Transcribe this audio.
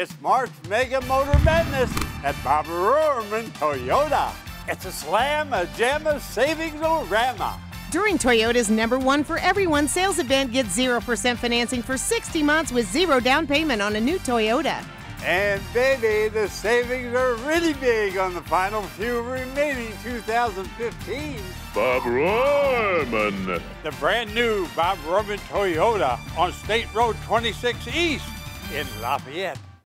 It's March Mega Motor Madness at Bob Rohrman Toyota. It's a slam, a jam, a savings, a rama. During Toyota's number one for everyone sales event, get 0% financing for 60 months with zero down payment on a new Toyota. And baby, the savings are really big on the final few remaining 2015. Bob Rohrman, The brand new Bob Rohrman Toyota on State Road 26 East in Lafayette.